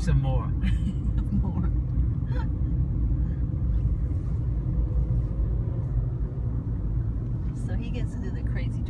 some more. More. so he gets to do the crazy